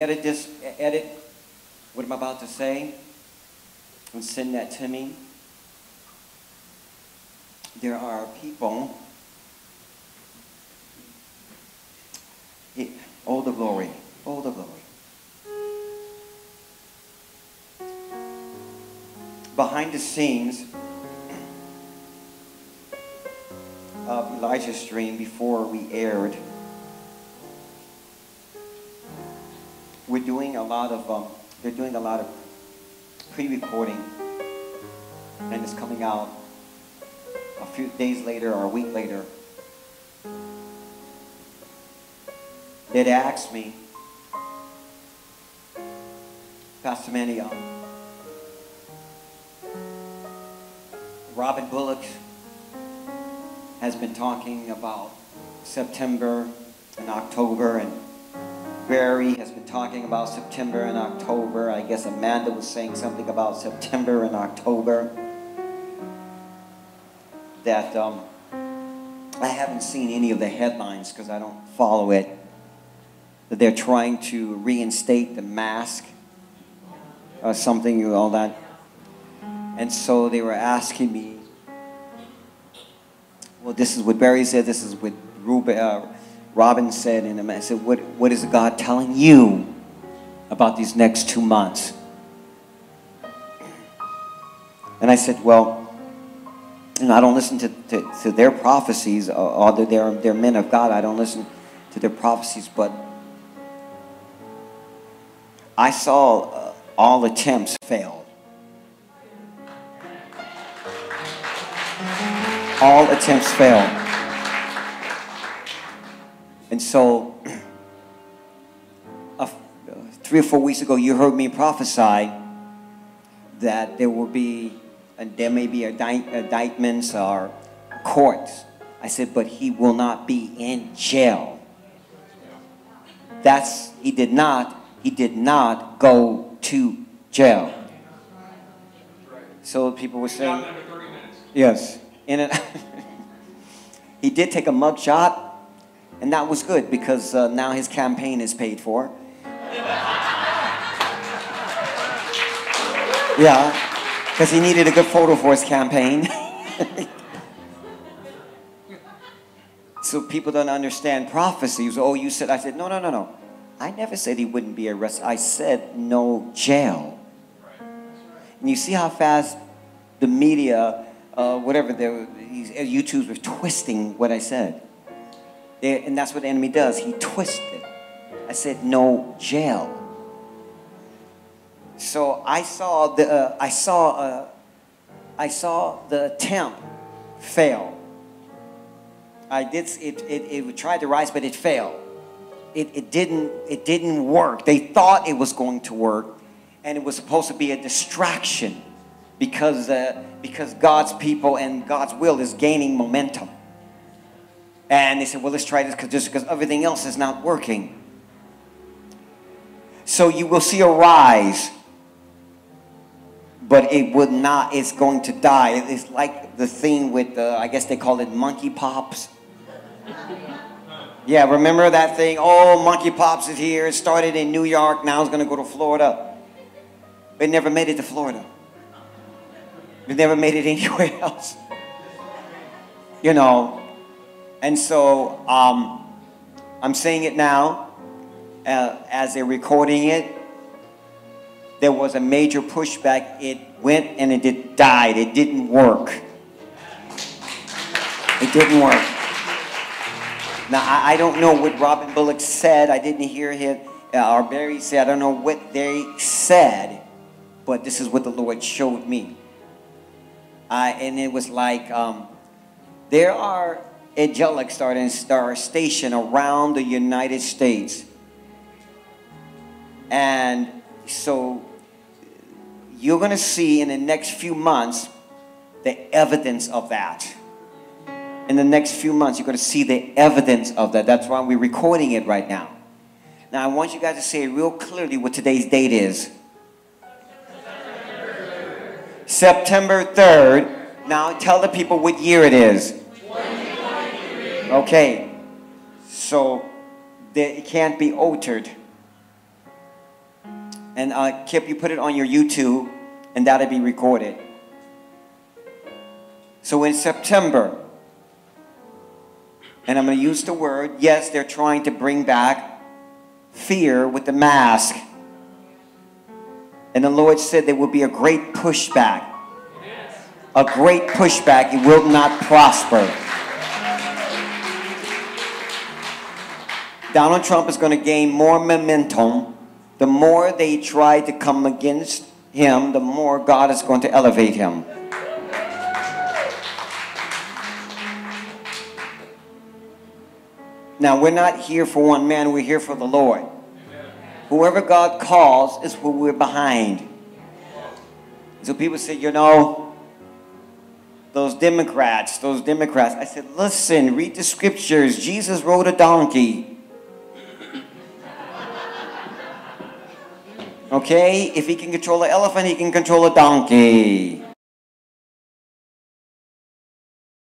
edit this, edit what I'm about to say and send that to me. There are people, all the glory, all the glory. Behind the scenes of Elijah Streams before we aired, we're doing a lot of, um, they're doing a lot of pre-recording and it's coming out a few days later or a week later. They'd asked me, Pastor Manny, um, Robin Bullock has been talking about September and October and Barry has been talking about September and October. I guess Amanda was saying something about September and October. That um, I haven't seen any of the headlines because I don't follow it. That they're trying to reinstate the mask or something, all that. And so they were asking me, well, this is what Barry said, this is what Ruben, uh, Robin said, and I said, what, what is God telling you about these next two months? And I said, well, you know, I don't listen to, to, to their prophecies, although they're, they're men of God. I don't listen to their prophecies, but I saw uh, all attempts fail. All attempts failed. And so, uh, three or four weeks ago, you heard me prophesy that there will be, and there may be indictments or courts. I said, but he will not be in jail. That's, he did not, he did not go to jail. So people were saying, yes. In it, he did take a mug shot and that was good because uh, now his campaign is paid for. Yeah, because he needed a good photo for his campaign. so people don't understand prophecies. Oh, you said, I said, no, no, no, no. I never said he wouldn't be arrested. I said no jail. And you see how fast the media, uh, whatever, these YouTubes were twisting what I said and that's what the enemy does. He twisted. I said, no jail. So I saw the, uh, I saw, uh, I saw the attempt fail. I did, it, it, it tried to rise, but it failed. It, it, didn't, it didn't work. They thought it was going to work, and it was supposed to be a distraction because, uh, because God's people and God's will is gaining momentum. And they said, well, let's try this cause, just because everything else is not working. So you will see a rise, but it would not, it's going to die. It's like the thing with, the, I guess they call it monkeypox. Yeah, remember that thing? Oh, monkeypox is here. It started in New York. Now it's going to go to Florida. It never made it to Florida. It never made it anywhere else. You know, and so um, I'm saying it now uh, as they're recording it. There was a major pushback. It went and it did, died. It didn't work. It didn't work. Now, I, I don't know what Robin Bullock said. I didn't hear him, uh, or Barry said. I don't know what they said, but this is what the Lord showed me. Uh, and it was like um, there are angelic starting star station around the United States. And so you're going to see in the next few months the evidence of that. In the next few months, you're going to see the evidence of that. That's why we're recording it right now. Now, I want you guys to say real clearly what today's date is. September 3rd. Now, tell the people what year it is. Okay, so they, it can't be altered. And uh, Kip, you put it on your YouTube, and that'll be recorded. So in September, and I'm going to use the word, yes, they're trying to bring back fear with the mask. And the Lord said there will be a great pushback. A great pushback. It will not prosper. Donald Trump is going to gain more momentum. The more they try to come against him, the more God is going to elevate him. Now, we're not here for one man, we're here for the Lord. Whoever God calls is who we're behind. So people say, you know, those Democrats, those Democrats. I said, listen, read the scriptures. Jesus rode a donkey. Okay? If he can control an elephant, he can control a donkey.